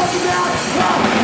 talking about how